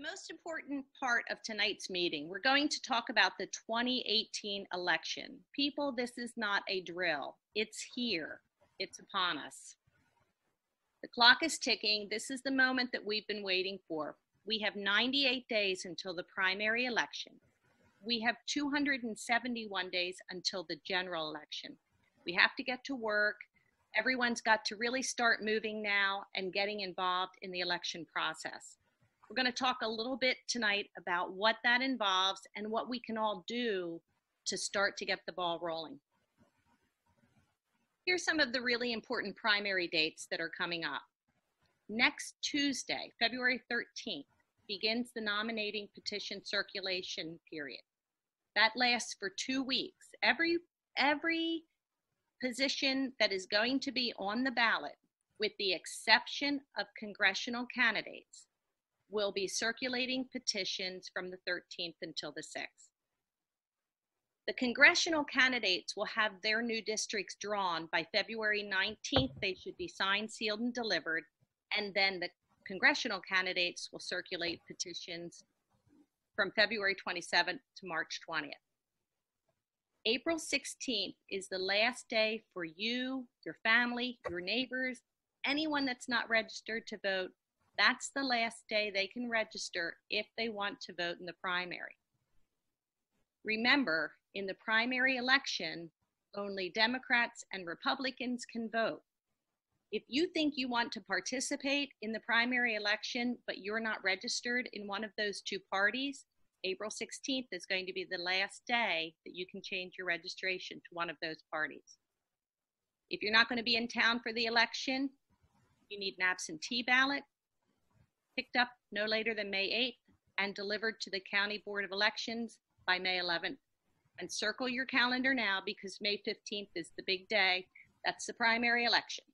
The most important part of tonight's meeting, we're going to talk about the 2018 election. People, this is not a drill. It's here. It's upon us. The clock is ticking. This is the moment that we've been waiting for. We have 98 days until the primary election. We have 271 days until the general election. We have to get to work. Everyone's got to really start moving now and getting involved in the election process. We're going to talk a little bit tonight about what that involves and what we can all do to start to get the ball rolling. Here's some of the really important primary dates that are coming up. Next Tuesday, February 13th, begins the nominating petition circulation period. That lasts for two weeks. Every, every position that is going to be on the ballot, with the exception of congressional candidates, will be circulating petitions from the 13th until the 6th. The congressional candidates will have their new districts drawn by February 19th. They should be signed, sealed, and delivered. And then the congressional candidates will circulate petitions from February 27th to March 20th. April 16th is the last day for you, your family, your neighbors, anyone that's not registered to vote that's the last day they can register if they want to vote in the primary. Remember, in the primary election, only Democrats and Republicans can vote. If you think you want to participate in the primary election, but you're not registered in one of those two parties, April 16th is going to be the last day that you can change your registration to one of those parties. If you're not going to be in town for the election, you need an absentee ballot picked up no later than May 8th and delivered to the County Board of Elections by May 11th. And circle your calendar now because May 15th is the big day. That's the primary election.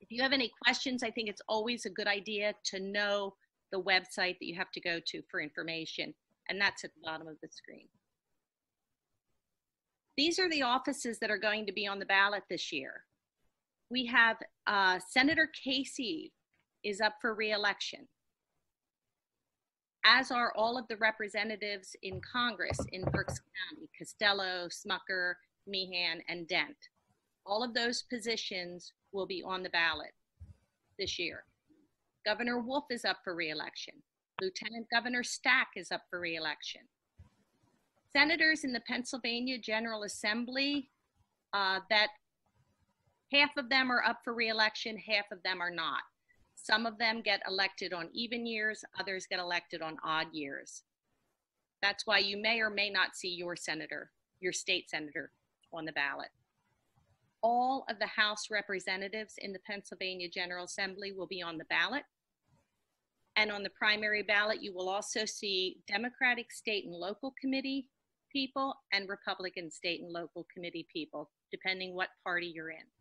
If you have any questions, I think it's always a good idea to know the website that you have to go to for information, and that's at the bottom of the screen. These are the offices that are going to be on the ballot this year. We have uh, Senator Casey is up for reelection, as are all of the representatives in Congress in Berks County, Costello, Smucker, Meehan, and Dent. All of those positions will be on the ballot this year. Governor Wolf is up for reelection. Lieutenant Governor Stack is up for reelection. Senators in the Pennsylvania General Assembly, uh, that half of them are up for reelection, half of them are not. Some of them get elected on even years, others get elected on odd years. That's why you may or may not see your senator, your state senator, on the ballot. All of the House representatives in the Pennsylvania General Assembly will be on the ballot. And on the primary ballot, you will also see Democratic state and local committee people and Republican state and local committee people, depending what party you're in.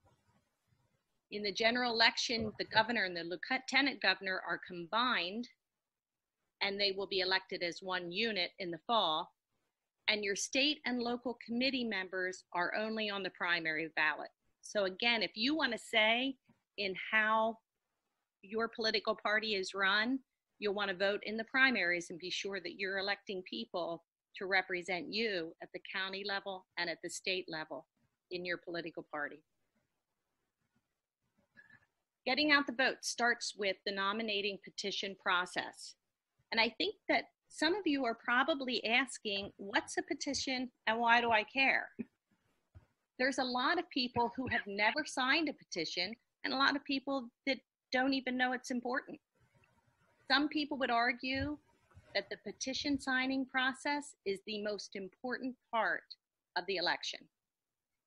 In the general election, oh. the governor and the lieutenant governor are combined and they will be elected as one unit in the fall. And your state and local committee members are only on the primary ballot. So again, if you want to say in how your political party is run, you'll want to vote in the primaries and be sure that you're electing people to represent you at the county level and at the state level in your political party. Getting out the vote starts with the nominating petition process. And I think that some of you are probably asking, what's a petition and why do I care? There's a lot of people who have never signed a petition and a lot of people that don't even know it's important. Some people would argue that the petition signing process is the most important part of the election.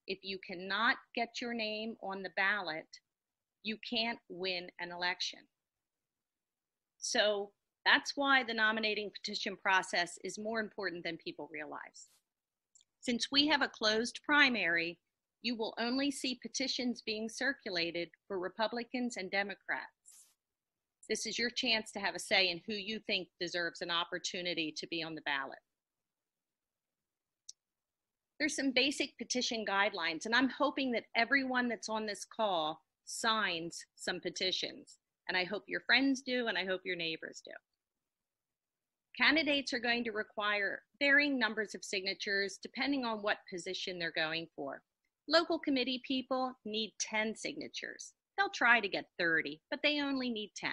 If you cannot get your name on the ballot, you can't win an election. So that's why the nominating petition process is more important than people realize. Since we have a closed primary, you will only see petitions being circulated for Republicans and Democrats. This is your chance to have a say in who you think deserves an opportunity to be on the ballot. There's some basic petition guidelines, and I'm hoping that everyone that's on this call signs some petitions. And I hope your friends do, and I hope your neighbors do. Candidates are going to require varying numbers of signatures depending on what position they're going for. Local committee people need 10 signatures. They'll try to get 30, but they only need 10.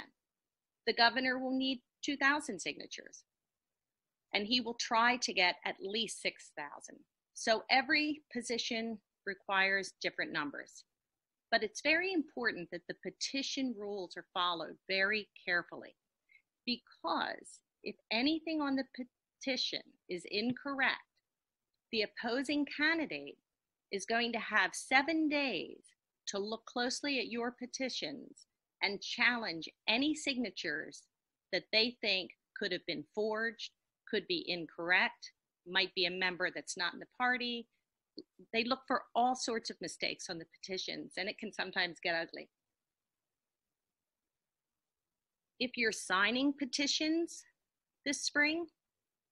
The governor will need 2,000 signatures, and he will try to get at least 6,000. So every position requires different numbers. But it's very important that the petition rules are followed very carefully because if anything on the petition is incorrect, the opposing candidate is going to have seven days to look closely at your petitions and challenge any signatures that they think could have been forged, could be incorrect, might be a member that's not in the party. They look for all sorts of mistakes on the petitions, and it can sometimes get ugly. If you're signing petitions this spring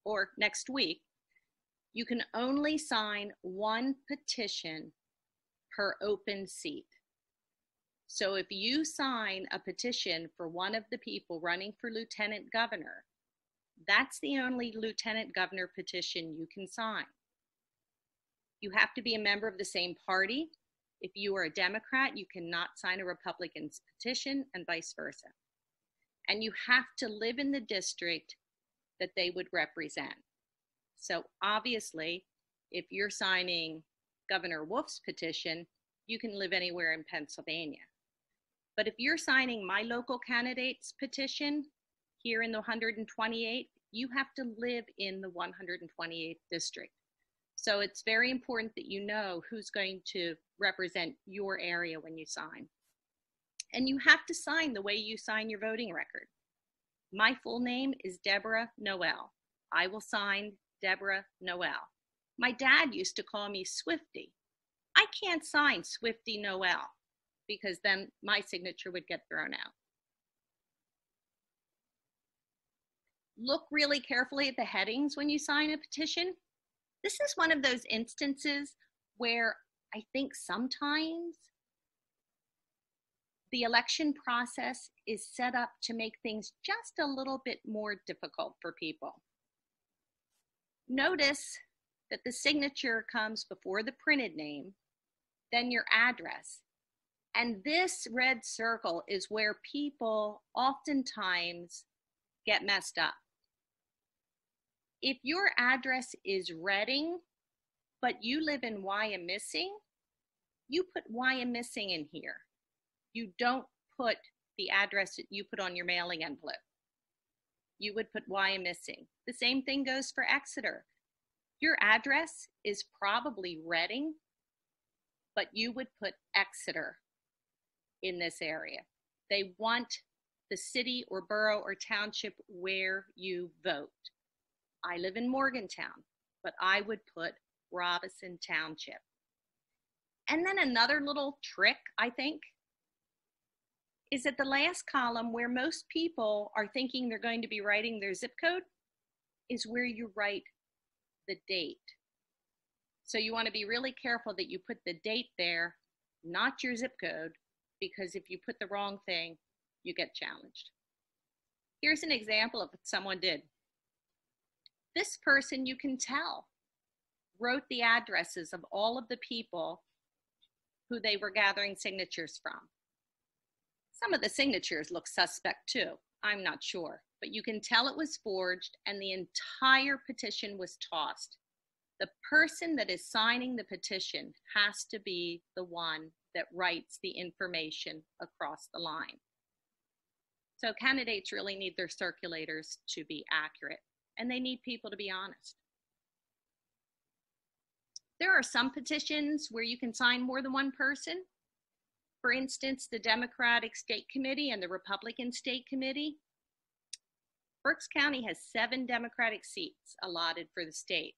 or next week, you can only sign one petition per open seat. So if you sign a petition for one of the people running for lieutenant governor, that's the only lieutenant governor petition you can sign. You have to be a member of the same party. If you are a Democrat, you cannot sign a Republican's petition and vice versa. And you have to live in the district that they would represent. So obviously, if you're signing Governor Wolf's petition, you can live anywhere in Pennsylvania. But if you're signing my local candidate's petition here in the 128, you have to live in the 128th district. So it's very important that you know who's going to represent your area when you sign. And you have to sign the way you sign your voting record. My full name is Deborah Noel. I will sign Deborah Noel. My dad used to call me Swifty. I can't sign Swifty Noel because then my signature would get thrown out. Look really carefully at the headings when you sign a petition. This is one of those instances where I think sometimes the election process is set up to make things just a little bit more difficult for people. Notice that the signature comes before the printed name, then your address. And this red circle is where people oftentimes get messed up. If your address is Reading, but you live in Wyomissing, you put Wyomissing in here. You don't put the address that you put on your mailing envelope you would put Wyomissing. The same thing goes for Exeter. Your address is probably Reading, but you would put Exeter in this area. They want the city or borough or township where you vote. I live in Morgantown, but I would put Robeson Township. And then another little trick, I think, is that the last column where most people are thinking they're going to be writing their zip code is where you write the date. So you want to be really careful that you put the date there, not your zip code, because if you put the wrong thing, you get challenged. Here's an example of what someone did. This person, you can tell, wrote the addresses of all of the people who they were gathering signatures from. Some of the signatures look suspect too. I'm not sure, but you can tell it was forged and the entire petition was tossed. The person that is signing the petition has to be the one that writes the information across the line. So candidates really need their circulators to be accurate and they need people to be honest. There are some petitions where you can sign more than one person. For instance, the Democratic State Committee and the Republican State Committee. Berks County has seven Democratic seats allotted for the state.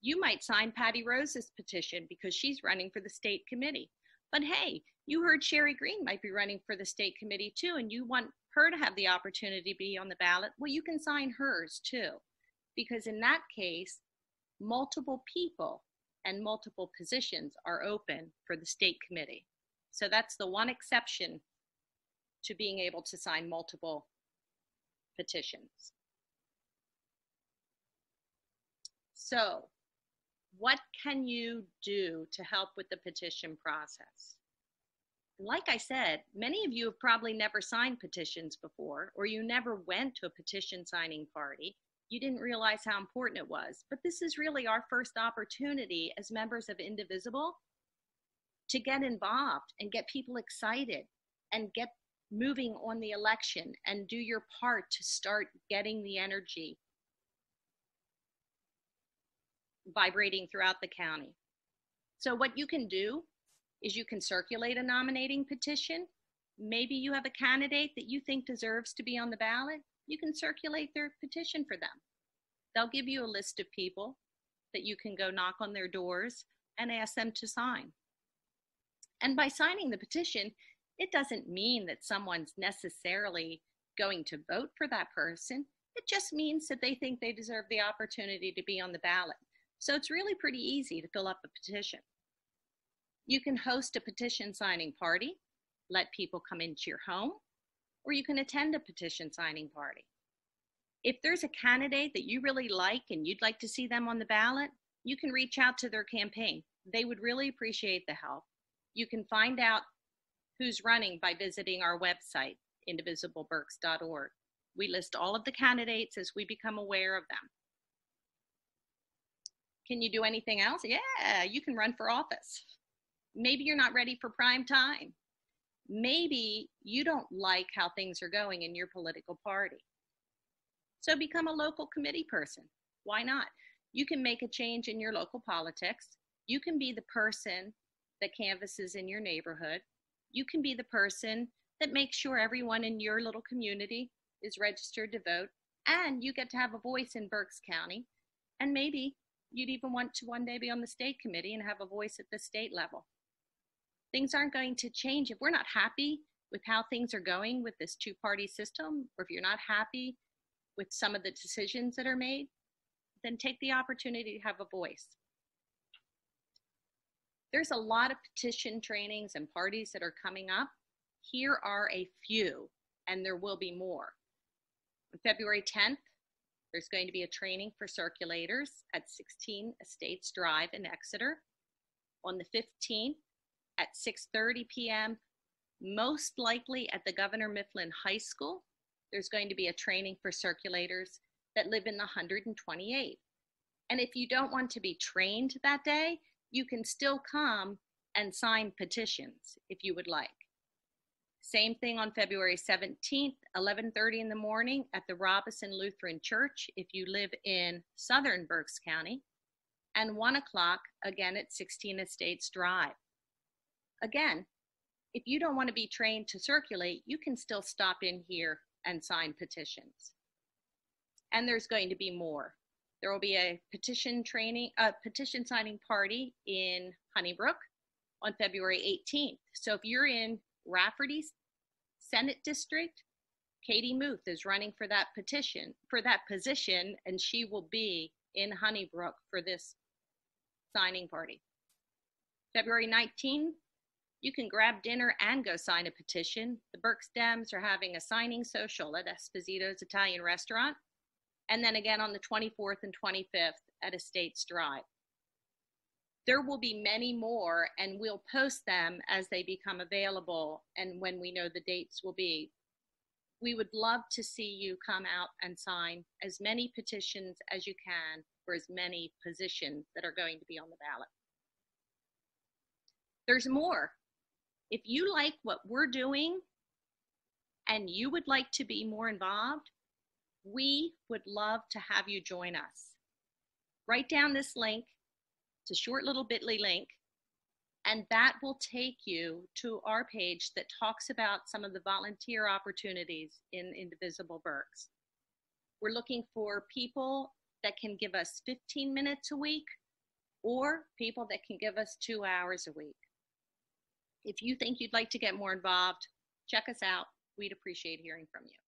You might sign Patty Rose's petition because she's running for the state committee. But hey, you heard Sherry Green might be running for the state committee too, and you want her to have the opportunity to be on the ballot. Well, you can sign hers too, because in that case, multiple people and multiple positions are open for the state committee. So that's the one exception to being able to sign multiple petitions. So, what can you do to help with the petition process? Like I said, many of you have probably never signed petitions before, or you never went to a petition signing party. You didn't realize how important it was. But this is really our first opportunity as members of Indivisible to get involved and get people excited and get moving on the election and do your part to start getting the energy vibrating throughout the county. So, what you can do is you can circulate a nominating petition. Maybe you have a candidate that you think deserves to be on the ballot. You can circulate their petition for them. They'll give you a list of people that you can go knock on their doors and ask them to sign. And by signing the petition, it doesn't mean that someone's necessarily going to vote for that person. It just means that they think they deserve the opportunity to be on the ballot. So it's really pretty easy to fill up a petition. You can host a petition signing party, let people come into your home, or you can attend a petition signing party. If there's a candidate that you really like and you'd like to see them on the ballot, you can reach out to their campaign. They would really appreciate the help. You can find out who's running by visiting our website, indivisibleberks.org. We list all of the candidates as we become aware of them. Can you do anything else? Yeah, you can run for office. Maybe you're not ready for prime time. Maybe you don't like how things are going in your political party. So become a local committee person. Why not? You can make a change in your local politics. You can be the person that canvasses in your neighborhood. You can be the person that makes sure everyone in your little community is registered to vote. And you get to have a voice in Berks County. And maybe you'd even want to one day be on the state committee and have a voice at the state level. Things aren't going to change if we're not happy with how things are going with this two party system, or if you're not happy with some of the decisions that are made, then take the opportunity to have a voice. There's a lot of petition trainings and parties that are coming up. Here are a few, and there will be more. On February 10th, there's going to be a training for circulators at 16 Estates Drive in Exeter. On the 15th at 6:30 p.m., most likely at the Governor Mifflin High School, there's going to be a training for circulators that live in the 128. And if you don't want to be trained that day, you can still come and sign petitions if you would like. Same thing on February 17th, 11:30 in the morning at the Robeson Lutheran Church if you live in Southern Berks County, and 1 o'clock again at 16 Estates Drive. Again, if you don't want to be trained to circulate, you can still stop in here and sign petitions. And there's going to be more. There will be a petition training, a petition signing party in Honeybrook on February 18th. So if you're in Rafferty's Senate District, Katie Muth is running for that petition, for that position, and she will be in Honeybrook for this signing party. February 19th, you can grab dinner and go sign a petition. The Berks Dems are having a signing social at Esposito's Italian Restaurant and then again on the 24th and 25th at Estates Drive. There will be many more, and we'll post them as they become available and when we know the dates will be. We would love to see you come out and sign as many petitions as you can for as many positions that are going to be on the ballot. There's more. If you like what we're doing and you would like to be more involved, we would love to have you join us. Write down this link. It's a short little bit.ly link, and that will take you to our page that talks about some of the volunteer opportunities in Indivisible Berks. We're looking for people that can give us 15 minutes a week or people that can give us two hours a week. If you think you'd like to get more involved, check us out. We'd appreciate hearing from you.